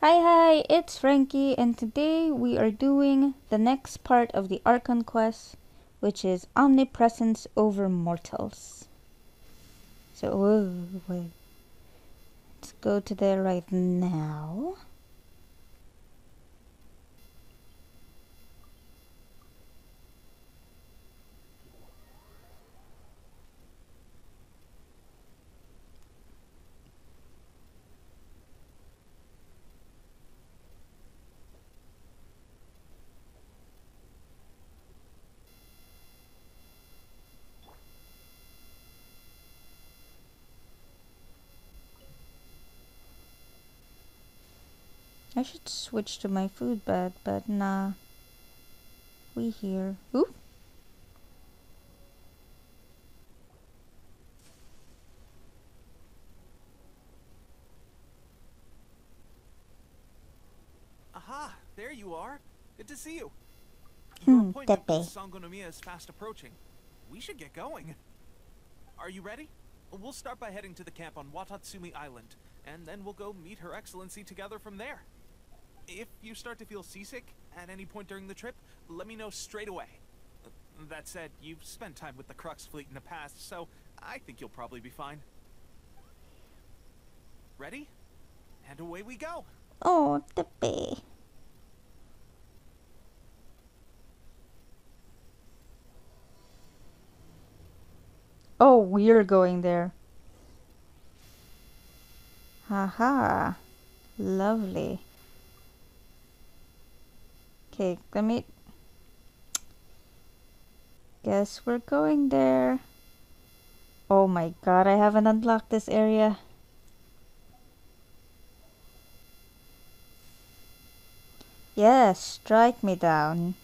Hi, hi, it's Frankie, and today we are doing the next part of the Archon quest, which is Omnipresence over Mortals. So, whoa, wait. Let's go to there right now. I should switch to my food bed, but nah. We here. Ooh. Aha! There you are. Good to see you. Hmm, Your appointment Teppei. with Sangonomiya is fast approaching. We should get going. Are you ready? We'll start by heading to the camp on Watatsumi Island, and then we'll go meet Her Excellency together from there. If you start to feel seasick at any point during the trip, let me know straight away. That said, you've spent time with the Crux fleet in the past, so I think you'll probably be fine. Ready? And away we go! Oh, the bee. Oh, we're going there. Haha. Lovely. Okay, let me... Guess we're going there. Oh my god, I haven't unlocked this area. Yes, strike me down.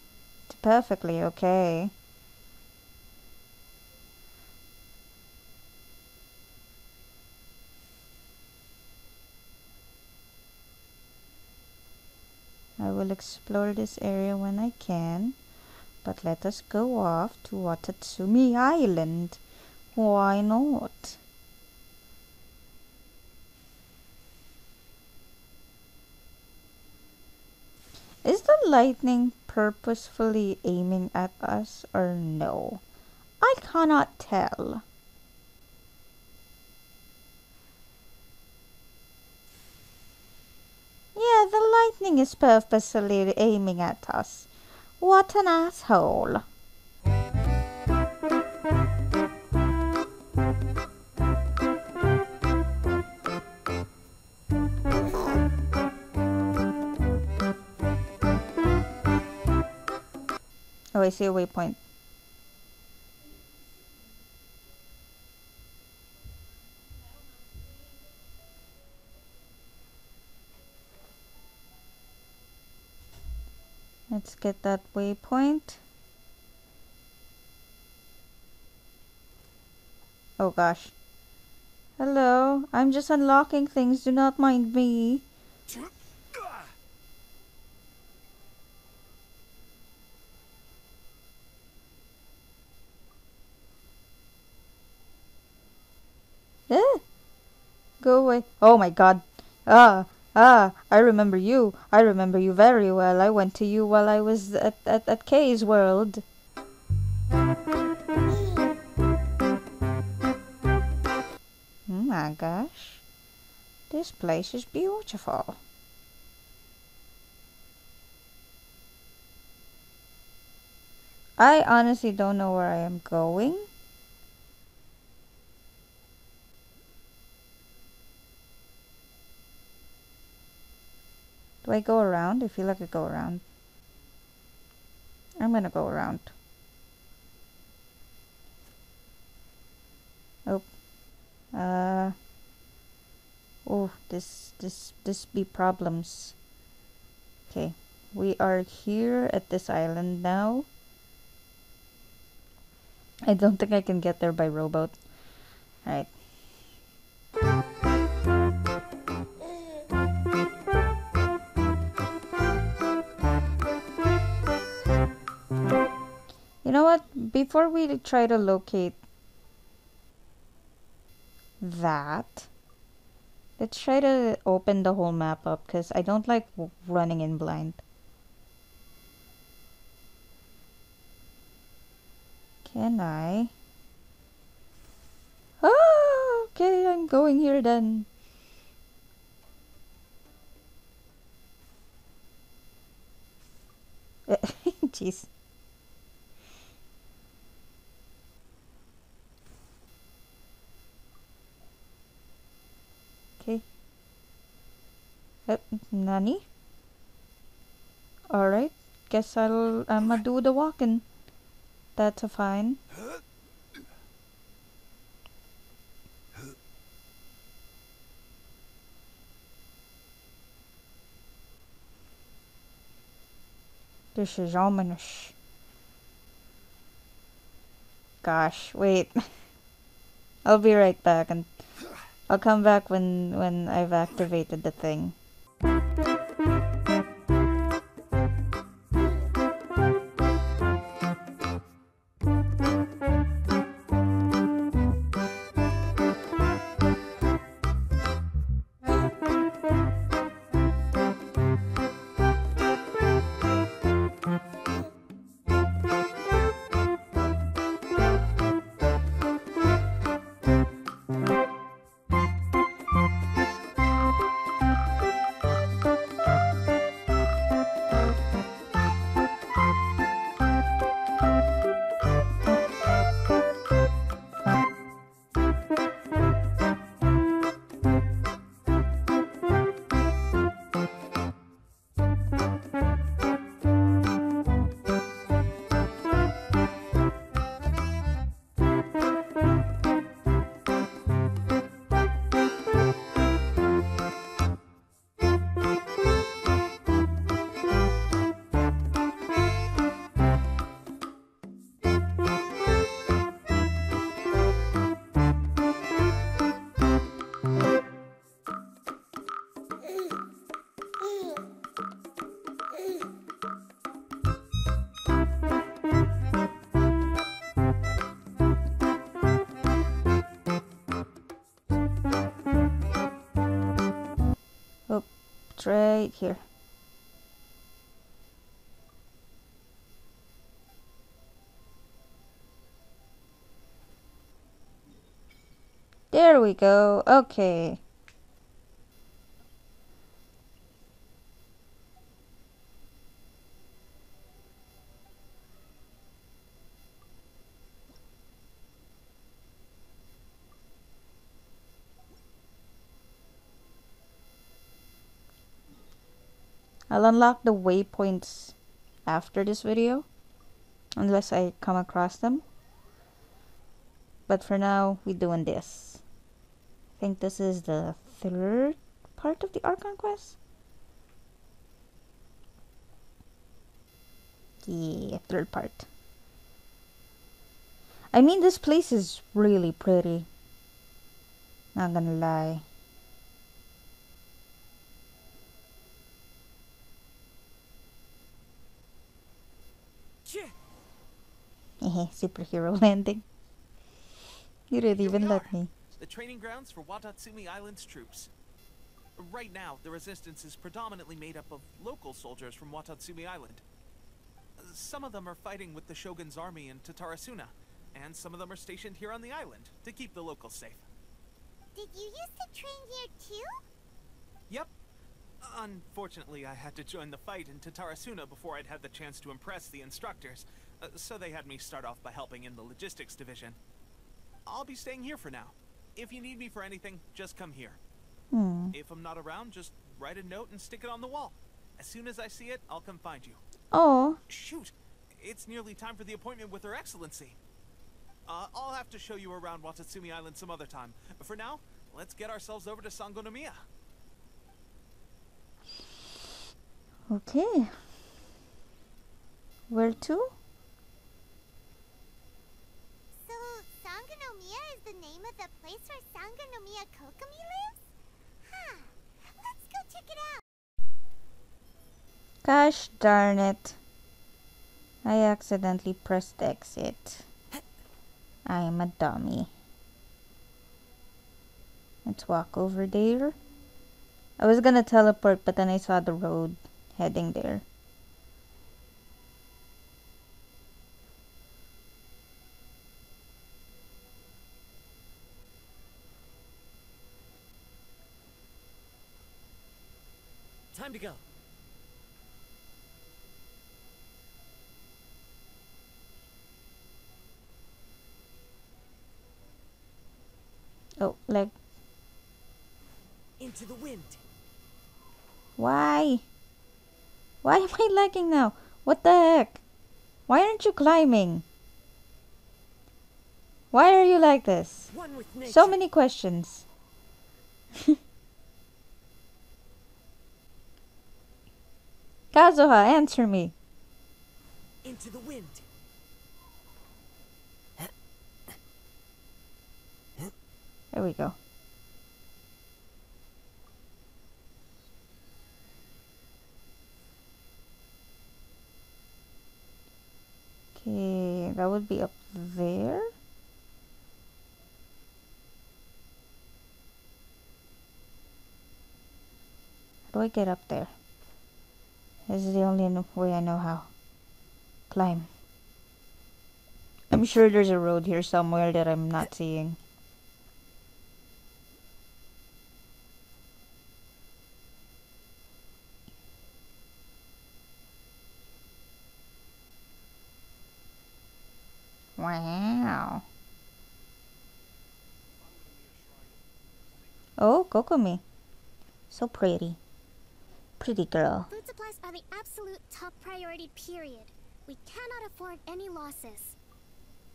Perfectly okay. Explore this area when I can, but let us go off to Watatsumi Island. Why not? Is the lightning purposefully aiming at us or no? I cannot tell. Yeah, the lightning is purposely aiming at us. What an asshole. Oh, I see a waypoint. Get that waypoint. Oh gosh. Hello, I'm just unlocking things, do not mind me. Eh? Go away. Oh my god. Ah, ah, I remember you. I remember you very well. I went to you while I was at, at, at Kay's world. Oh my gosh. This place is beautiful. I honestly don't know where I am going. Do I go around? I feel like I go around. I'm gonna go around. Oh. Uh. Oh, this, this, this be problems. Okay. We are here at this island now. I don't think I can get there by rowboat. Alright. Know what? Before we try to locate that, Let's try to open the whole map up because I don't like running in blind. Can I? Ah, okay, I'm going here then. Jeez. Okay. Uh, nani? Alright. Guess I'll I'ma do the walking. That's a fine. This is ominous. Gosh, wait. I'll be right back and I'll come back when when I've activated the thing. Right here. There we go. Okay. I'll unlock the waypoints after this video unless I come across them. But for now we're doing this. I think this is the third part of the Archon quest? Yeah third part. I mean this place is really pretty. Not gonna lie superhero landing. You didn't Here even let me. The training grounds for Watatsumi Island's troops. Right now, the resistance is predominantly made up of local soldiers from Watatsumi Island. Some of them are fighting with the Shogun's army in Tatarasuna, and some of them are stationed here on the island to keep the locals safe. Did you used to train here too? Yep. Unfortunately, I had to join the fight in Tatarasuna before I'd had the chance to impress the instructors, uh, so they had me start off by helping in the logistics division. I'll be staying here for now. If you need me for anything, just come here. Hmm. If I'm not around, just write a note and stick it on the wall. As soon as I see it, I'll come find you. Oh. Shoot! It's nearly time for the appointment with Her Excellency. Uh, I'll have to show you around Watatsumi Island some other time. But for now, let's get ourselves over to Sangonomiya. Okay. Where to? the name of the place where Kokomi lives? Huh. Let's go check it out. Gosh darn it. I accidentally pressed exit. I am a dummy. Let's walk over there. I was gonna teleport, but then I saw the road heading there. Time to go. Oh, like, Into the wind. why? Why am I lagging now? What the heck? Why aren't you climbing? Why are you like this? One with. So many questions. Kazuha, answer me. Into the wind. There we go. Okay, that would be up there. How do I get up there? This is the only way I know how. Climb. I'm sure there's a road here somewhere that I'm not seeing. Wow. Oh, Kokomi. So pretty. Pretty girl. Food supplies are the absolute top priority, period. We cannot afford any losses.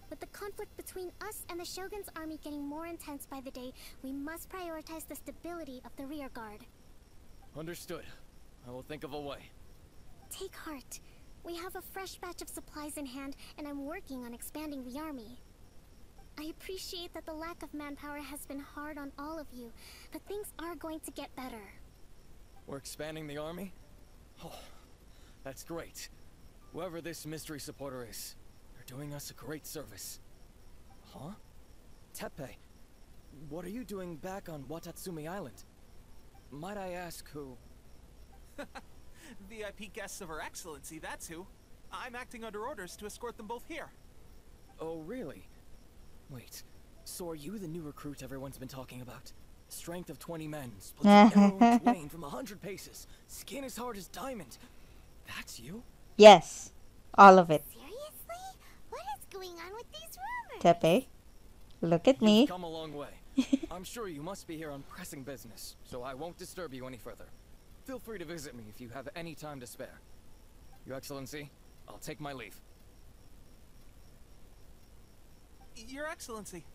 With the conflict between us and the Shogun's army getting more intense by the day, we must prioritize the stability of the rear guard. Understood. I will think of a way. Take heart. We have a fresh batch of supplies in hand, and I'm working on expanding the army. I appreciate that the lack of manpower has been hard on all of you, but things are going to get better. We're expanding the army? Oh, that's great. Whoever this mystery supporter is, they're doing us a great service. Huh? Teppei, what are you doing back on Watatsumi Island? Might I ask who? VIP guests of Her Excellency, that's who. I'm acting under orders to escort them both here. Oh, really? Wait, so are you the new recruit everyone's been talking about? Strength of 20 men, splits an mm-hmm. arrow in twain from 100 paces, skin as hard as diamond. That's you? Yes. All of it. Seriously? What is going on with these rumors? Teppei. Look at me. You've come a long way. I'm sure you must be here on pressing business, so I won't disturb you any further. Feel free to visit me if you have any time to spare. Your Excellency, I'll take my leave. Your Excellency,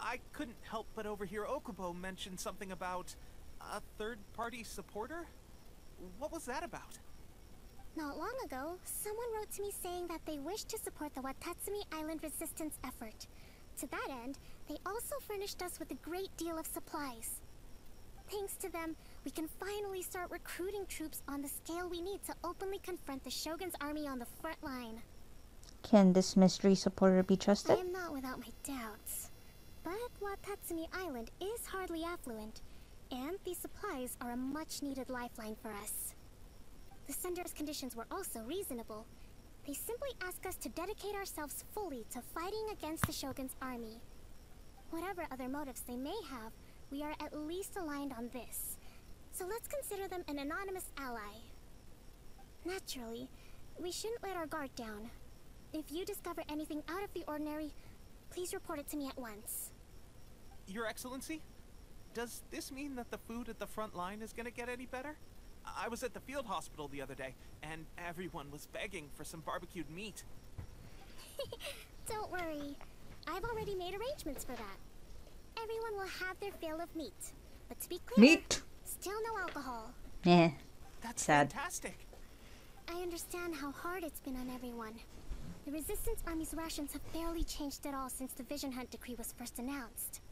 I couldn't help but overhear Okubo mention something about a third-party supporter. What was that about? Not long ago, someone wrote to me saying that they wish to support the Watatsumi Island resistance effort. To that end, they also furnished us with a great deal of supplies. Thanks to them, we can finally start recruiting troops on the scale we need to openly confront the Shogun's army on the front line. Can this mystery supporter be trusted? I am not without my doubts. But Watatsumi Island is hardly affluent, and these supplies are a much needed lifeline for us. The sender's conditions were also reasonable. They simply ask us to dedicate ourselves fully to fighting against the Shogun's army. Whatever other motives they may have, we are at least aligned on this. So let's consider them an anonymous ally. Naturally, we shouldn't let our guard down. If you discover anything out of the ordinary, please report it to me at once. Your Excellency, does this mean that the food at the front line is gonna get any better? I was at the field hospital the other day, and everyone was begging for some barbecued meat. Don't worry. I've already made arrangements for that. Everyone will have their fill of meat. But to be clear, still no alcohol. Yeah. That's Sad. fantastic. I understand how hard it's been on everyone. The Resistance Army's rations have barely changed at all since the Vision Hunt decree was first announced.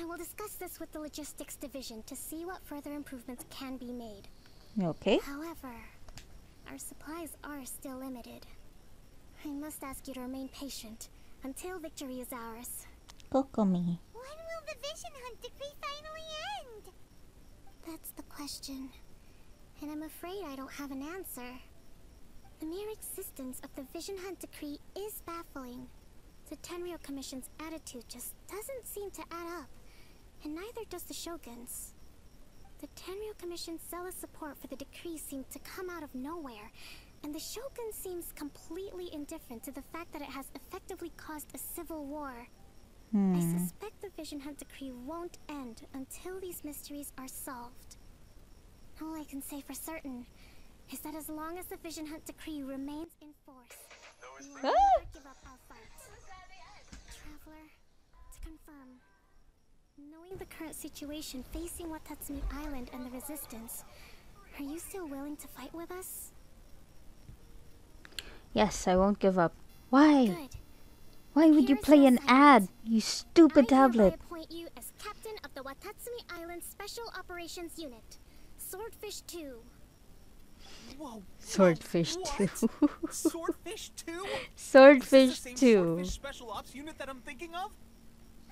I will discuss this with the Logistics Division to see what further improvements can be made. Okay. However, our supplies are still limited. I must ask you to remain patient until victory is ours. Kokomi. When will the Vision Hunt decree finally end? That's the question. And I'm afraid I don't have an answer. The mere existence of the Vision Hunt Decree is baffling. The Tenryou Commission's attitude just doesn't seem to add up, and neither does the Shogun's. The Tenryou Commission's zealous support for the decree seemed to come out of nowhere, and the Shogun seems completely indifferent to the fact that it has effectively caused a civil war. I Hmm. suspect the Vision Hunt Decree won't end until these mysteries are solved. All I can say for certain is that as long as the Vision Hunt Decree remains in force, we will never give up our fight. Traveler, to confirm, knowing the current situation facing Watatsumi Island and the Resistance, are you still willing to fight with us? Yes, I won't give up. Why? Good. Why would you play an assignment. ad, you stupid I hereby tablet? appoint you as captain of the Watatsumi Island Special Operations Unit, Swordfish 2. Whoa. Swordfish what? 2. Swordfish 2? Swordfish is this the same 2. Swordfish Special Ops unit that I'm thinking of?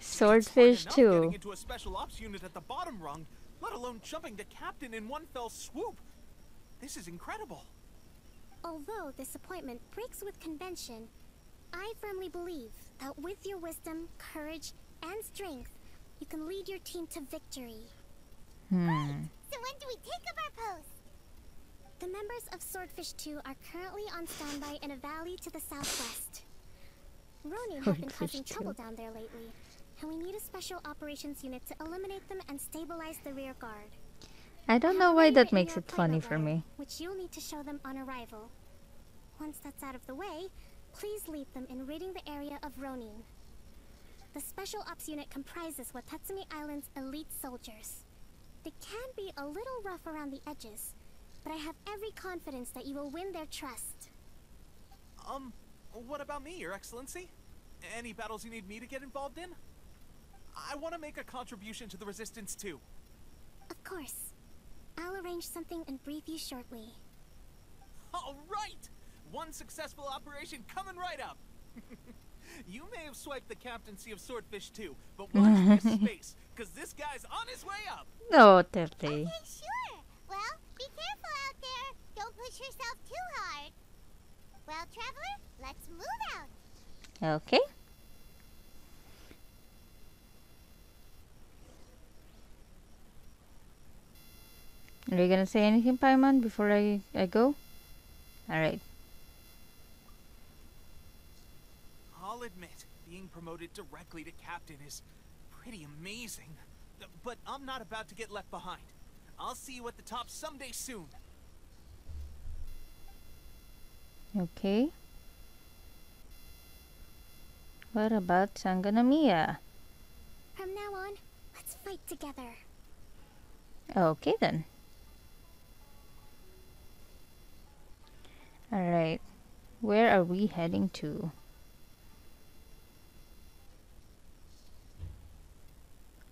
Swordfish It's 2. Getting into a special ops unit at the bottom rung, let alone jumping to captain in one fell swoop. This is incredible. Although this appointment breaks with convention, I firmly believe that with your wisdom, courage, and strength, you can lead your team to victory. Hmm. So when do we take up our post? The members of Swordfish 2 are currently on standby in a valley to the southwest. Ronin have been causing 2. trouble down there lately, and we need a special operations unit to eliminate them and stabilize the rear guard. I don't know why that makes it funny for me. Which you'll need to show them on arrival. Once that's out of the way, please lead them in raiding the area of Ronin. The Special Ops Unit comprises Watatsumi Island's elite soldiers. They can be a little rough around the edges, but I have every confidence that you will win their trust. Um, what about me, Your Excellency? Any battles you need me to get involved in? I want to make a contribution to the Resistance too. Of course. I'll arrange something and brief you shortly. All right! One successful operation coming right up. you may have swiped the captaincy of Swordfish 2, but watch this space, because this guy's on his way up. No, Teppei. sure. Well, be careful out there. Don't push yourself too hard. Well, Traveler, let's move out. Okay. Are you gonna say anything, Paimon, before I, I go? Alright. I'll admit, being promoted directly to captain is pretty amazing. But I'm not about to get left behind. I'll see you at the top someday soon. Okay. What about Sangonomiya? From now on, let's fight together. Okay then. Alright. Where are we heading to?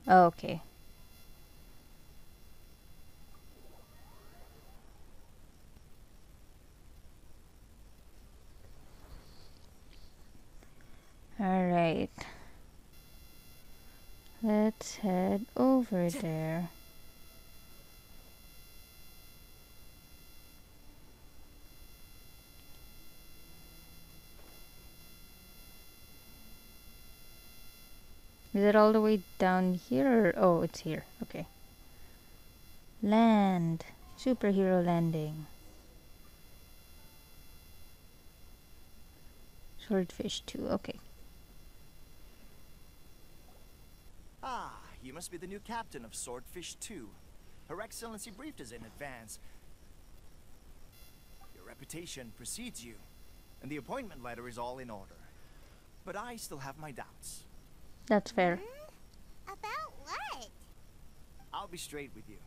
Okay. Alright. Let's head over there. Is it all the way down here? Or, oh, it's here. Okay. Land. Superhero landing. Swordfish 2. Okay. Ah, you must be the new captain of Swordfish 2. Her Excellency briefed us in advance. Your reputation precedes you, and the appointment letter is all in order. But I still have my doubts. That's fair. Hmm? About what? I'll be straight with you.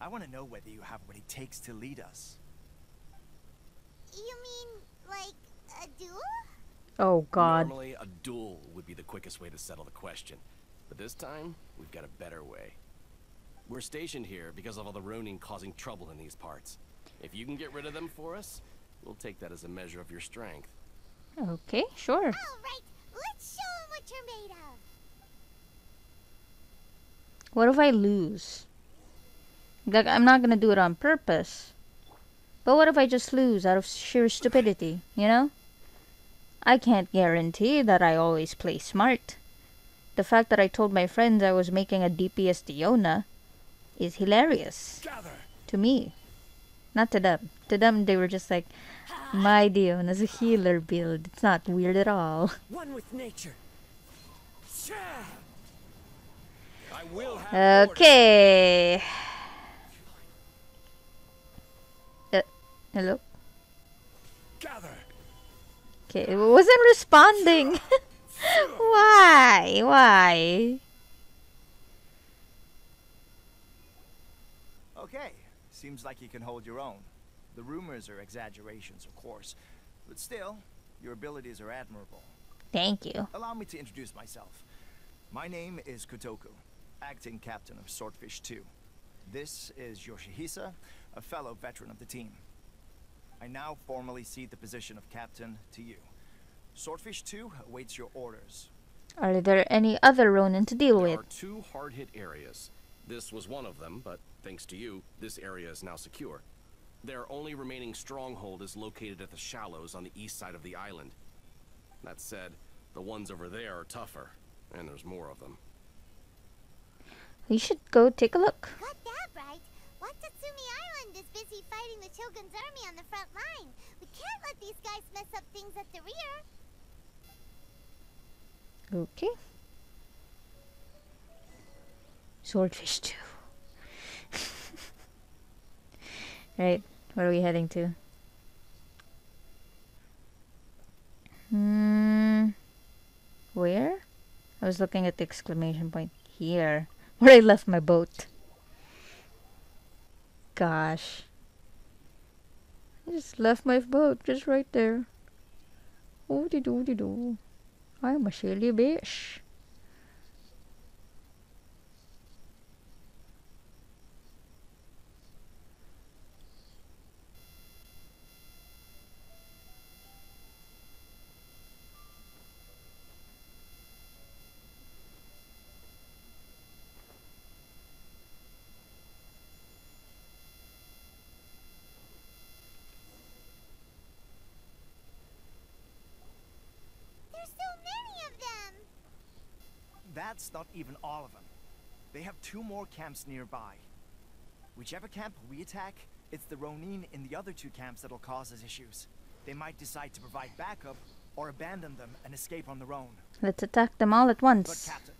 I want to know whether you have what it takes to lead us. You mean, like, a duel? Oh god. Normally, a duel would be the quickest way to settle the question. But this time, we've got a better way. We're stationed here because of all the Ronin causing trouble in these parts. If you can get rid of them for us, we'll take that as a measure of your strength. Okay, sure. All right, let's show them what you're made of. What if I lose? Like, I'm not gonna do it on purpose. But what if I just lose out of sheer stupidity, you know? I can't guarantee that I always play smart. The fact that I told my friends I was making a DPS Diona is hilarious. Gather. To me. Not to them. To them, they were just like, my Diona's a healer build. It's not weird at all. One with nature. Sha! I will have. Okay. Uh, hello? Gather. Okay, it wasn't responding. Why? Why? Okay, seems like you can hold your own. The rumors are exaggerations, of course, but still, your abilities are admirable. Thank you. Allow me to introduce myself. My name is Kotoku, acting captain of Swordfish 2. This is Yoshihisa, a fellow veteran of the team. I now formally cede the position of captain to you. Swordfish 2 awaits your orders. Are there any other Ronin to deal There with? There are two hard-hit areas. This was one of them, but thanks to you, this area is now secure. Their only remaining stronghold is located at the shallows on the east side of the island. That said, the ones over there are tougher, and there's more of them. We should go take a look. Got that right. Watatsumi Island is busy fighting the Shogun's army on the front line. We can't let these guys mess up things at the rear. Okay. Swordfish 2. right, where are we heading to? Hmm. Where? I was looking at the exclamation point here, where I left my boat. Gosh. I just left my boat just right there. Oh, de doo de doo. I'm a silly bitch. There's so many of them. That's not even all of them. They have two more camps nearby. Whichever camp we attack, it's the Ronin in the other two camps that'll cause us issues. They might decide to provide backup or abandon them and escape on their own. Let's attack them all at once. But once. Captain,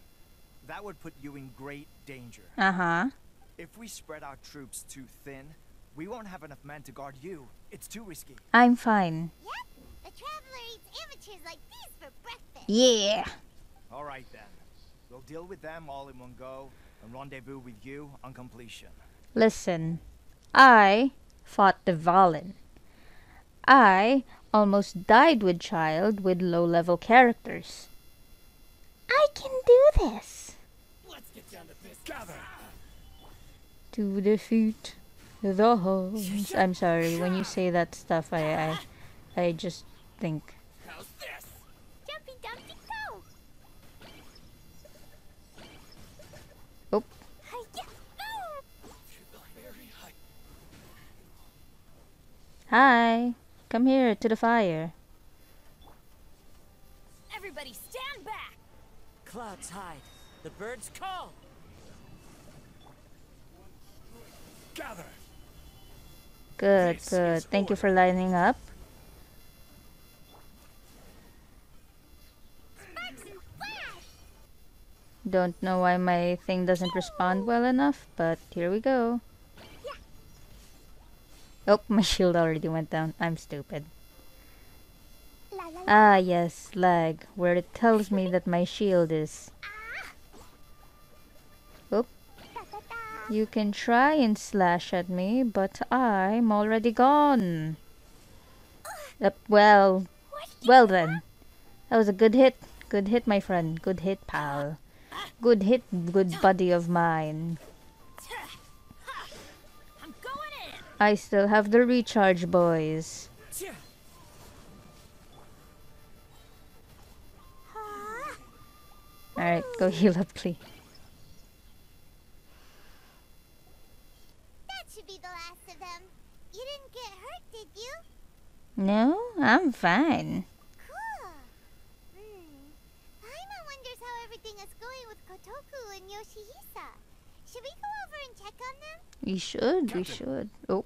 that would put you in great danger. Uh huh. If we spread our troops too thin, we won't have enough men to guard you. It's too risky. I'm fine. Yep, the traveler eats amateurs like these for breakfast. Yeah. All right then. We'll deal with them all in one go and rendezvous with you on completion. Listen, I fought the Valen. I almost died with child with low level characters. I can do this. Let's get down to this. Gather. To defeat the hosts. I'm sorry, when you say that stuff, I, I, I just think. Hi, come here to the fire. Everybody stand back! Clouds hide. The birds call. Gather. Good, This good. is Thank you for lining up. Sparks and flash! Don't know why my thing doesn't respond well enough, but here we go. Oh, my shield already went down. I'm stupid. Ah, yes, lag, where it tells me that my shield is. Oh, da. you can try and slash at me, but I'm already gone. Up, well, well then. That was a good hit. Good hit, my friend. Good hit, pal. Good hit, good buddy of mine. I still have the recharge, boys. Alright, go heal up, Klee. You didn't get hurt, did you? No, I'm fine. Cool. Hmm. Paimon wonders how everything is going with Kotoku and Yoshihisa. Should we go over and check on them? We should, we should. Oh,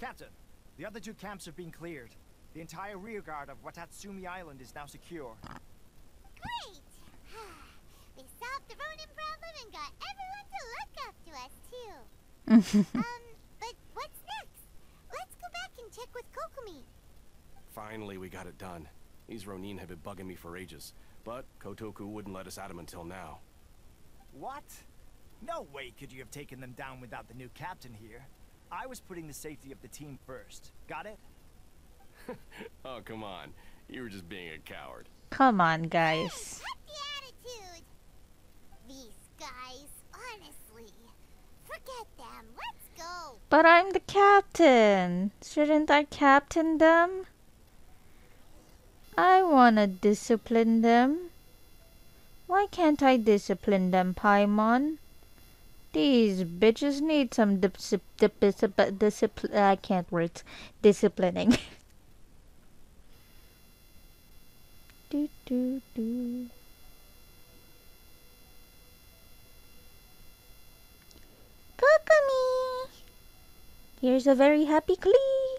Captain, the other two camps have been cleared. The entire rearguard of Watatsumi Island is now secure. Great! we solved the Ronin problem and got everyone to look after us, too. um, but what's next? Let's go back and check with Kokomi. Finally, we got it done. These Ronin have been bugging me for ages, but Kotoku wouldn't let us at him until now. What? No way could you have taken them down without the new captain here. I was putting the safety of the team first. Got it? Oh, come on. You were just being a coward. come on, guys. What's the attitude? These guys, honestly. Forget them. Let's go. But I'm the captain. Shouldn't I captain them? I wanna discipline them. Why can't I discipline them, Paimon? These bitches need some discipline. Discipl- discipl- I can't words. Disciplining. do do do. Kokomi! Here's a very happy Klee.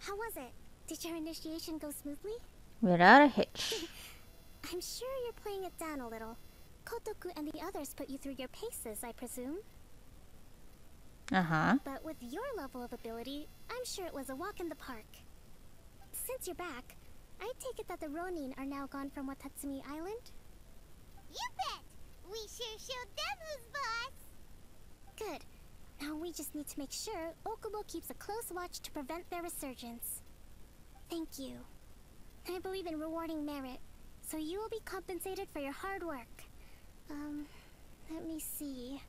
How was it? Did your initiation go smoothly? Without a hitch. I'm sure you're playing it down a little. Kotoku and the others put you through your paces, I presume. Uh huh. But with your level of ability, I'm sure it was a walk in the park. Since you're back, I take it that the Ronin are now gone from Watatsumi Island? You bet! We sure showed them who's boss! Good. Now we just need to make sure Okubo keeps a close watch to prevent their resurgence. Thank you. I believe in rewarding merit, so you will be compensated for your hard work. Um, let me see.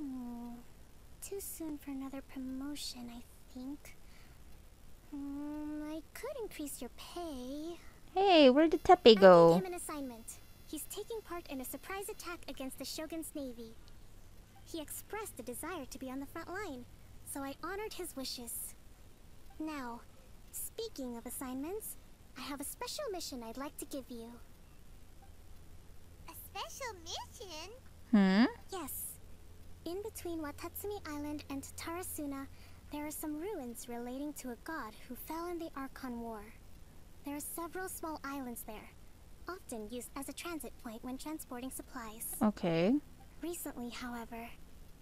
Hmm. Too soon for another promotion, I think. Hmm, I could increase your pay. Hey, where did Teppei I go? gave him an assignment. He's taking part in a surprise attack against the Shogun's navy. He expressed a desire to be on the front line, so I honored his wishes. Now, speaking of assignments, I have a special mission I'd like to give you. A special mission? Hmm? Yes. In between Watatsumi Island and Tatarasuna, there are some ruins relating to a god who fell in the Archon War. There are several small islands there, often used as a transit point when transporting supplies. Okay. Recently, however,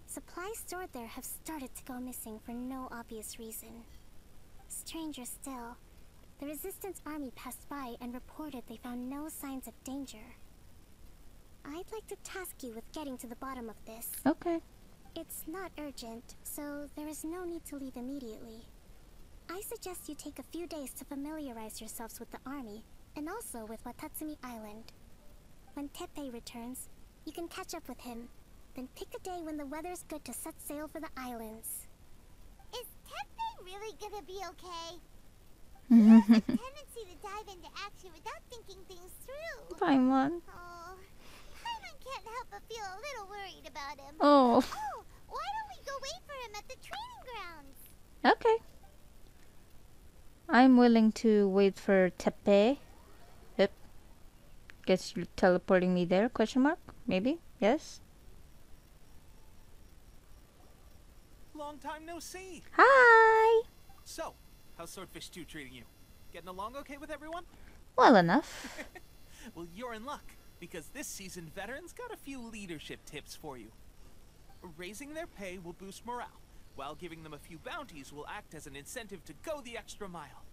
supplies stored there have started to go missing for no obvious reason. Stranger still, the Resistance Army passed by and reported they found no signs of danger. I'd like to task you with getting to the bottom of this. Okay. It's not urgent, so there is no need to leave immediately. I suggest you take a few days to familiarize yourselves with the army, and also with Watatsumi Island. When Teppei returns, you can catch up with him, then pick a day when the weather's good to set sail for the islands. Is Teppei really gonna be okay? Mm-hmm. tendency to dive into action without thinking things through. Paimon. Oh, Paimon can't help but feel a little worried about him. Oh. Oh, why don't we go wait for him at the training grounds? Okay. I'm willing to wait for Teppei. Yep. Guess you're teleporting me there? Question mark? Maybe? Yes? Long time no see. Hi! So, how's Swordfish 2 treating you? Getting along okay with everyone? Well enough. Well, you're in luck, because this season veterans got a few leadership tips for you. Raising their pay will boost morale, while giving them a few bounties will act as an incentive to go the extra mile.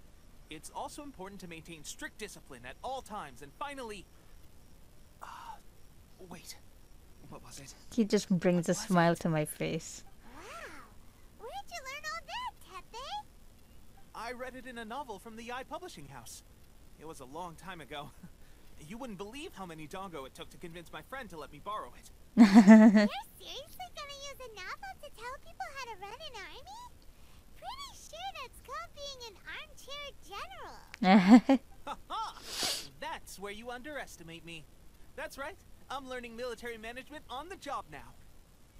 It's also important to maintain strict discipline at all times, and finally... Uh, wait. What was it? he just brings a smile to my face. Wow, where'd you learn all that, Teppei? I read it in a novel from the Yae Publishing House. It was a long time ago. You wouldn't believe how many dongo it took to convince my friend to let me borrow it. You're seriously gonna use a novel to tell people how to run an army? Pretty sure that's called being an armchair general. Ha ha! That's where you underestimate me. That's right. I'm learning military management on the job now.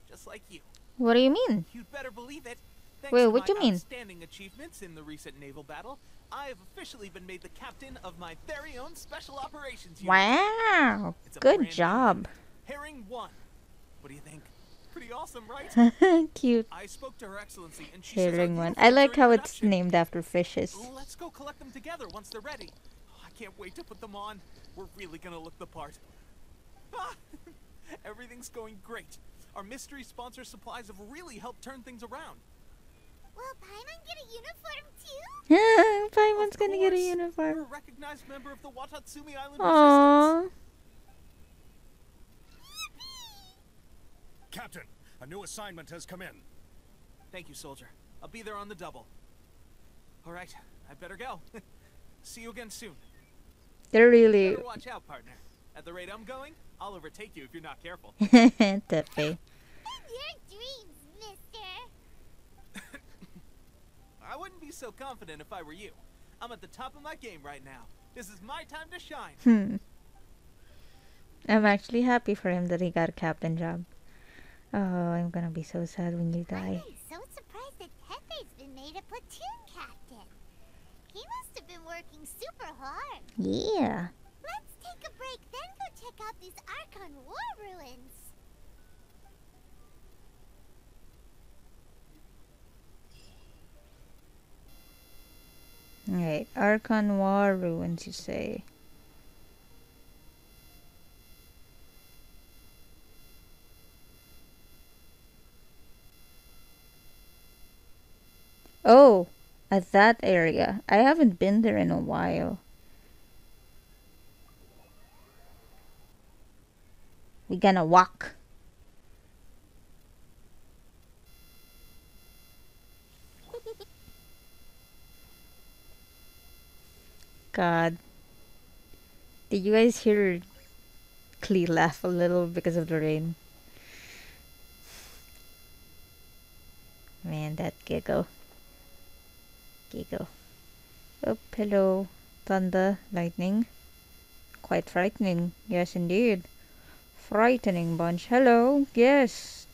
Just like you. What do you mean? You'd better believe it. Thanks Wait, what do you mean? outstanding achievements in the recent naval battle, I have officially been made the captain of my very own special operations unit. Wow. Good job. Herring One. What do you think? Pretty awesome, right? Cute. I spoke to Her Excellency, and she Herring one. I like how it's production. named after fishes. Let's go collect them together once they're ready. Oh, I can't wait to put them on. We're really gonna look the part. Everything's going great. Our mystery sponsor supplies have really helped turn things around. Will Paimon get a uniform too? Paimon's Of gonna get a course. You're uniform. a recognized member of the Watatsumi Island Resistance. Aww. Captain, a new assignment has come in. Thank you, soldier. I'll be there on the double. All right, I better go. See you again soon. They're really Better watch out, partner. At the rate I'm going, I'll overtake you if you're not careful. Teppei. I wouldn't be so confident if I were you. I'm at the top of my game right now. This is my time to shine. Hmm. I'm actually happy for him that he got a captain job. Oh, I'm gonna be so sad when you die. I'm so surprised that Teppei's been made a platoon captain. He must have been working super hard. Yeah. Let's take a break, then go check out these Archon War ruins. Alright, Archon War ruins, you say. Oh, at that area. I haven't been there in a while. We gonna walk. God. Did you guys hear Klee laugh a little because of the rain? Man, that giggle. Giggle. Oh, hello. Thunder, lightning. Quite frightening. Yes, indeed. Frightening bunch. Hello. Yes.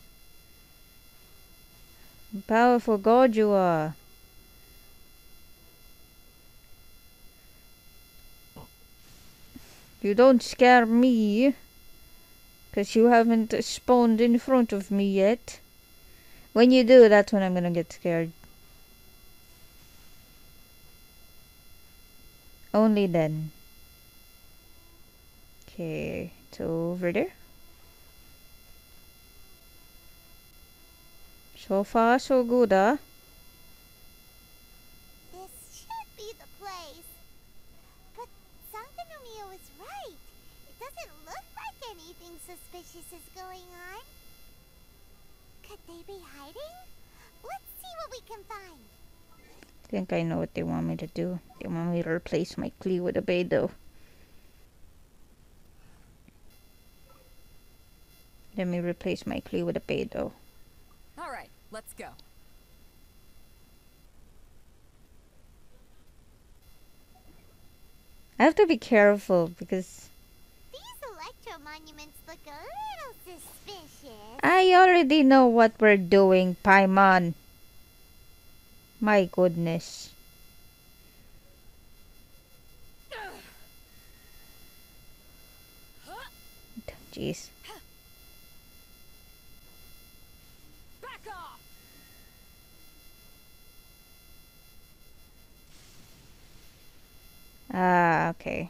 Powerful god you are. You don't scare me. Because you haven't spawned in front of me yet. When you do, that's when I'm gonna get scared. Only then. Okay, it's over there. So far, so good, huh? This should be the place. But Sangonomiya was right. It doesn't look like anything suspicious is going on. Could they be hiding? Let's see what we can find. I think I know what they want me to do. They want me to replace my Klee with a Beidou. Let me replace my Klee with a Beidou. All right, let's go. I have to be careful because These electro monuments look a little suspicious. I already know what we're doing, Paimon. My goodness. Jeez. Back off! Ah, okay.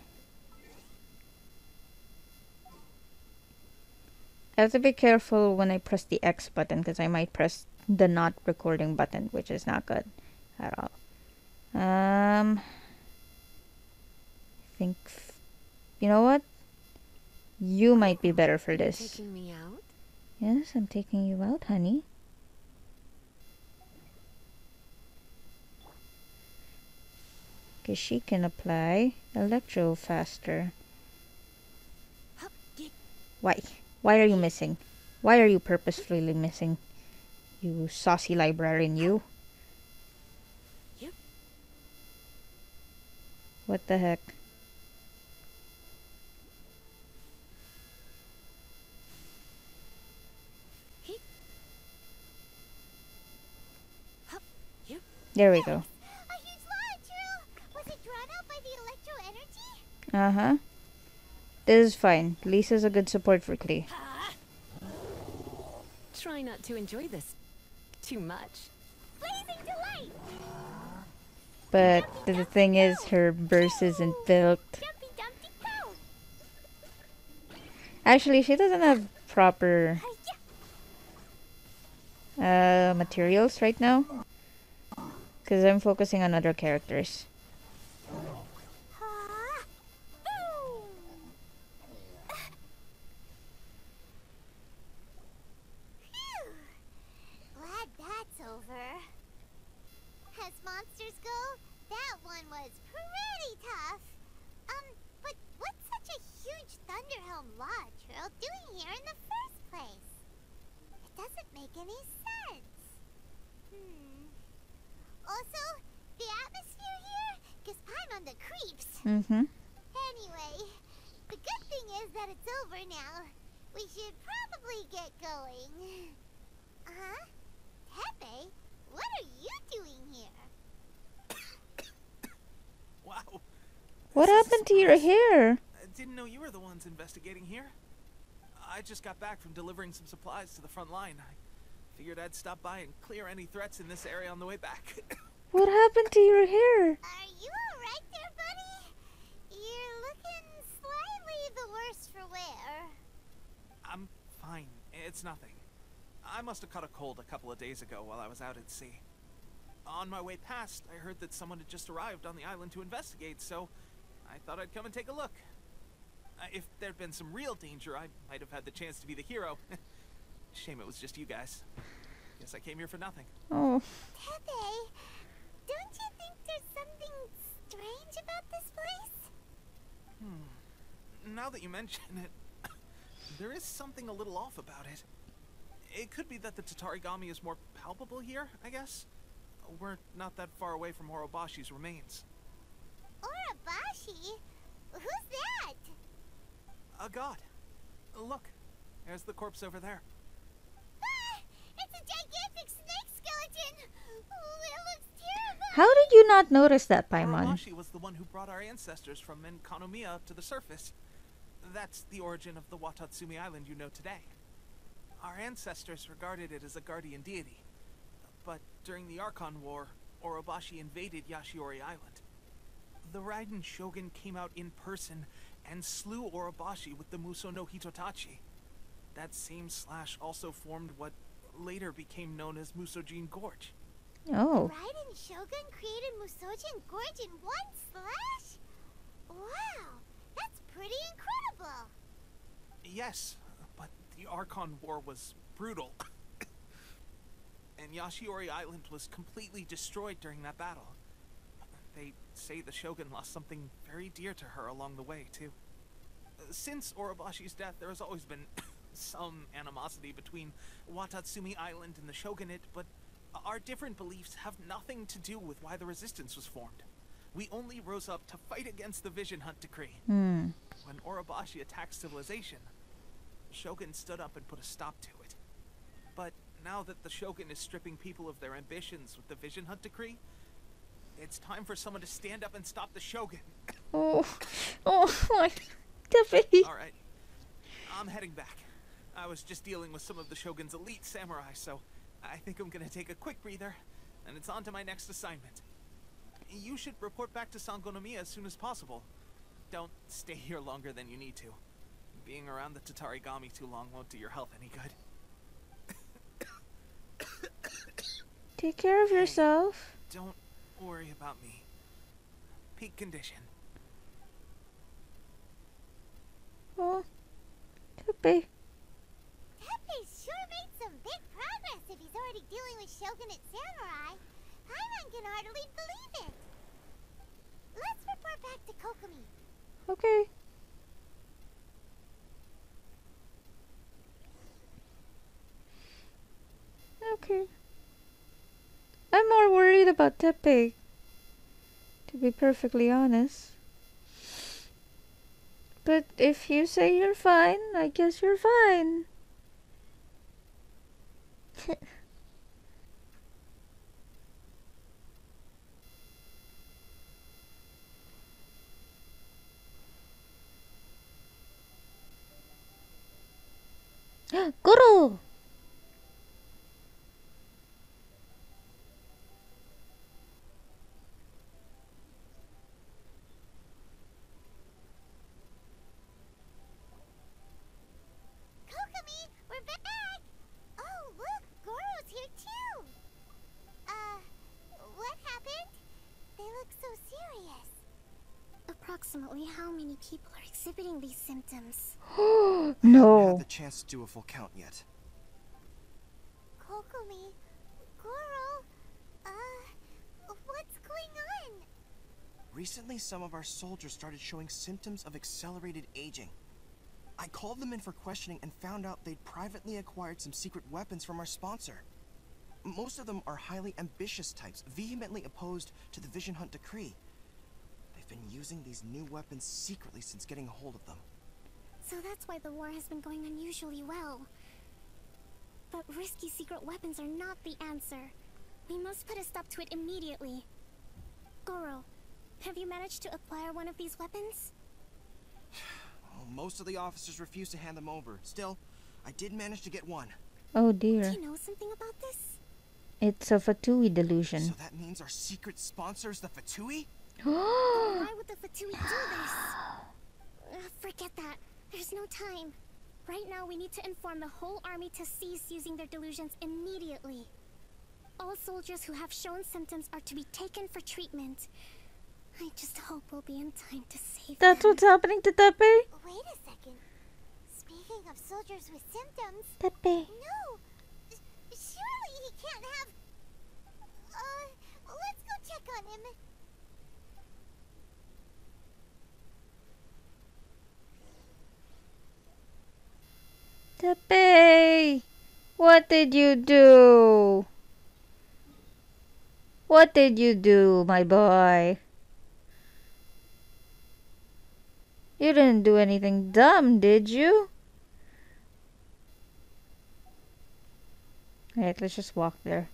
I have to be careful when I press the X button because I might press the not recording button, which is not good at all. Um, I think, f- you know what? You might be better for this. Taking me out? Yes, I'm taking you out, honey. Okay, she can apply electro faster. Why? Why are you missing? Why are you purposefully missing? You saucy librarian, you. Yep. What the heck? There we go. Uh huh. This is fine. Lisa's a good support for Klee. Try not to enjoy this too much. But the thing is, her burst isn't built. Jumpy Dumpty Go! Actually, she doesn't have proper uh, materials right now. Because I'm focusing on other characters. Ah, boom! Phew. Glad that's over. As monsters go, that one was pretty tough. Um, but what's such a huge Thunderhelm Lodge Trill doing here in the first place? It doesn't make any sense. Hmm. Also, the atmosphere here gives Paimon the creeps. Mm-hmm. Anyway, the good thing is that it's over now. We should probably get going. Huh? Teppei, what are you doing here? Wow. What This is a happened to your surprise. hair? I didn't know you were the ones investigating here. I just got back from delivering some supplies to the front line. I figured I'd stop by and clear any threats in this area on the way back. What happened to your hair? Are you alright there, buddy? You're looking slightly the worse for wear. I'm fine. It's nothing. I must have caught a cold a couple of days ago while I was out at sea. On my way past, I heard that someone had just arrived on the island to investigate, so I thought I'd come and take a look. If there'd been some real danger, I might have had the chance to be the hero. Shame it was just you guys. Guess I came here for nothing. Oh, Teppei, don't you think there's something strange about this place? Hmm. Now that you mention it, there is something a little off about it. It could be that the Tatarigami is more palpable here, I guess. We're not that far away from Orobashi's remains. Orobashi? Who's that? A god. Look, there's the corpse over there. Ah, it's a gigantic snake skeleton! Oh, it looks terrible! how did you not notice that, Paimon? Orobashi was the one who brought our ancestors from Enkanomiya up to the surface. That's the origin of the Watatsumi Island you know today. Our ancestors regarded it as a guardian deity. But during the Archon War, Orobashi invaded Yashiori Island. The Raiden Shogun came out in person and slew Orobashi with the Muso no Hitotachi. That same slash also formed what later became known as Musojin Gorge. Oh, Raiden Shogun created Musojin Gorge in one slash? Wow, that's pretty incredible! Yes, but the Archon War was brutal. and Yashiori Island was completely destroyed during that battle. They say the Shogun lost something very dear to her along the way, too. Uh, Since Orobashi's death, there has always been some animosity between Watatsumi Island and the Shogunate, but our different beliefs have nothing to do with why the resistance was formed. We only rose up to fight against the Vision Hunt Decree. hmm. When Orobashi attacked civilization, Shogun stood up and put a stop to it. But now that the Shogun is stripping people of their ambitions with the Vision Hunt Decree, it's time for someone to stand up and stop the Shogun. Oh, oh my, Teppei. Alright, I'm heading back. I was just dealing with some of the Shogun's elite samurai, so I think I'm gonna take a quick breather, and it's on to my next assignment. You should report back to Sangonomiya as soon as possible. Don't stay here longer than you need to. Being around the Tatarigami too long won't do your health any good. Take care of yourself. Don't worry about me. Peak condition. Oh, Teppei. Teppei sure made some big progress if he's already dealing with Shogunate samurai. Paimon can hardly believe it. Let's report back to Kokomi. Okay. Okay. about that big, to be perfectly honest. But if you say you're fine, I guess you're fine. Goro! Chance to do a full count yet. Kokomi, Goro, uh, what's going on? Recently, some of our soldiers started showing symptoms of accelerated aging. I called them in for questioning and found out they'd privately acquired some secret weapons from our sponsor. Most of them are highly ambitious types, vehemently opposed to the Vision Hunt decree. They've been using these new weapons secretly since getting a hold of them. So that's why the war has been going unusually well. But risky secret weapons are not the answer. We must put a stop to it immediately. Goro, have you managed to acquire one of these weapons? Well, most of the officers refused to hand them over. Still, I did manage to get one. Oh dear. Do dear. you know something about this? It's a Fatui delusion. So that means our secret sponsors, the Fatui? Why would the Fatui do this? Uh, forget that. There's no time. Right now, we need to inform the whole army to cease using their delusions immediately. All soldiers who have shown symptoms are to be taken for treatment. I just hope we'll be in time to save That's them. what's happening to Teppei? Wait a second. Speaking of soldiers with symptoms, Teppei. no! Surely he can't have. Uh, let's go check on him. Teppei! What did you do? What did you do, my boy? You didn't do anything dumb, did you? Alright, let's just walk there.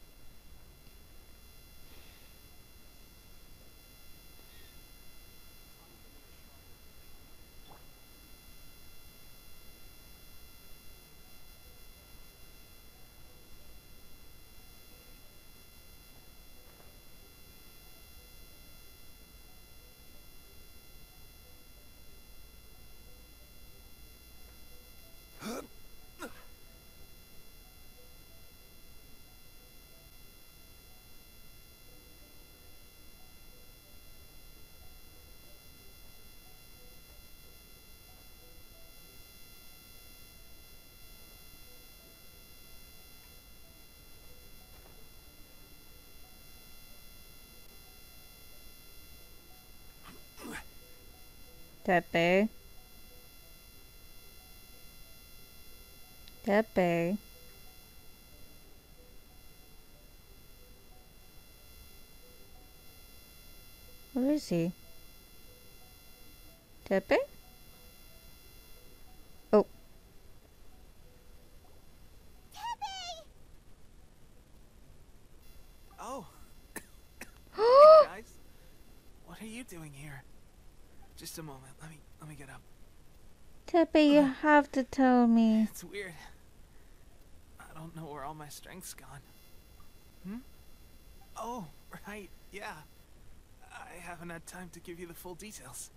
Teppei. Teppei. Where is he? Teppei? Oh. Oh, guys, what are you doing here? Just a moment. Let me let me get up. Teppei, you have to tell me. It's weird. I don't know where all my strength's gone. Hmm? Oh, right. Yeah. I haven't had time to give you the full details.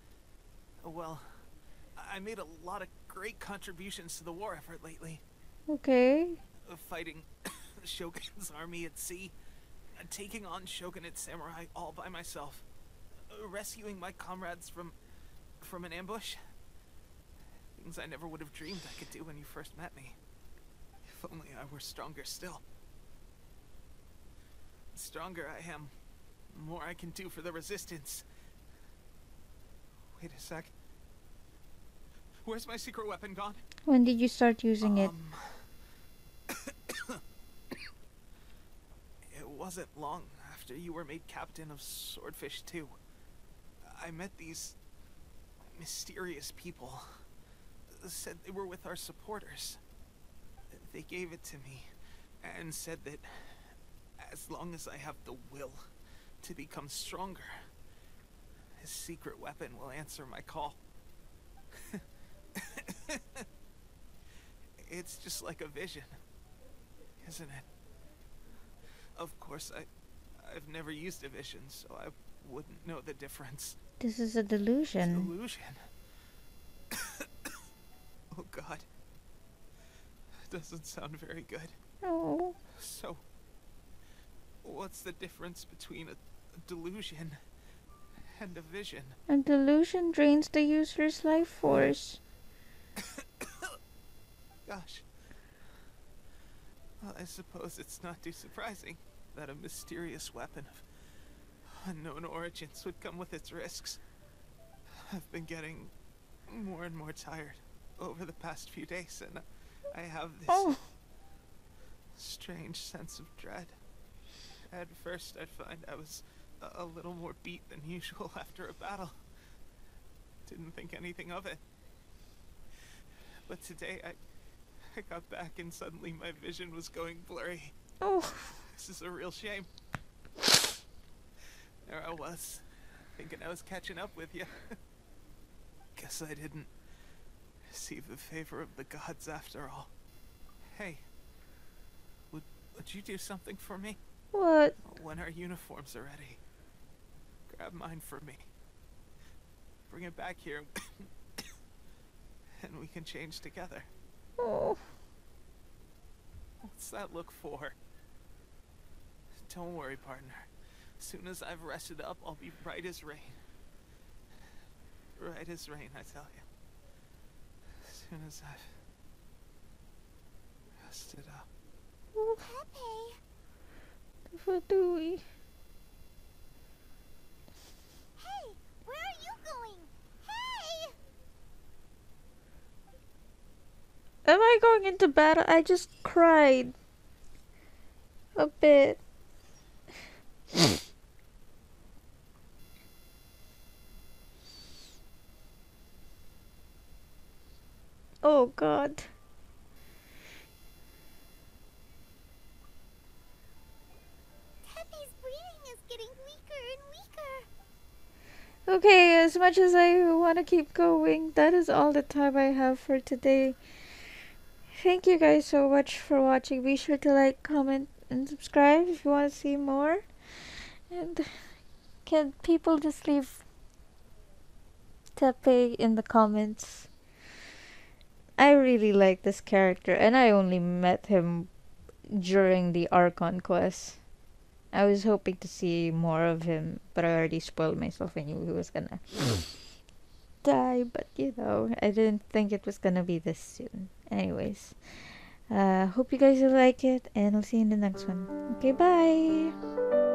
Well, I made a lot of great contributions to the war effort lately. Okay. Fighting Shogun's army at sea, taking on Shogunate samurai all by myself, rescuing my comrades from from an ambush. Things I never would have dreamed I could do when you first met me. If only I were stronger still. The stronger I am, the more I can do for the resistance. Wait a sec. Where's my secret weapon gone? When did you start using it? Um, it wasn't long after you were made captain of Swordfish 2. I met these mysterious people. Said they were with our supporters. They gave it to me and said that as long as I have the will to become stronger, his secret weapon will answer my call. it's just like a vision, isn't it? Of course, I, I've never used a vision, so I wouldn't know the difference. This is a delusion. Delusion. oh God. That Doesn't sound very good. Oh. So, what's the difference between a, a delusion and a vision? A delusion drains the user's life force. Gosh. Well, I suppose it's not too surprising that a mysterious weapon of unknown origins would come with its risks. I've been getting more and more tired over the past few days, and I have this Oh. strange sense of dread. At first, I'd find I was a, a little more beat than usual after a battle. Didn't think anything of it. But today, I, I got back and suddenly my vision was going blurry. Oh. This is a real shame. There I was, thinking I was catching up with you. Guess I didn't receive the favor of the gods after all. Hey, would would you do something for me? What? When our uniforms are ready, grab mine for me. Bring it back here, and we can change together. Oh. What's that look for? Don't worry, partner. As soon as I've rested up, I'll be bright as rain. Right as rain, I tell you. As soon as I've rested up. Teppei, What do we? hey, where are you going? Hey! Am I going into battle? I just cried. A bit. oh god. Teppei's breathing is getting weaker and weaker. Okay, as much as I want to keep going, that is all the time I have for today. Thank you guys so much for watching. Be sure to like, comment, and subscribe if you want to see more. And can people just leave Teppei in the comments? I really like this character, and I only met him during the Archon quest. I was hoping to see more of him, but I already spoiled myself. I knew he was gonna die, but you know, I didn't think it was gonna be this soon. Anyways, uh, hope you guys will like it, and I'll see you in the next one. Okay, bye.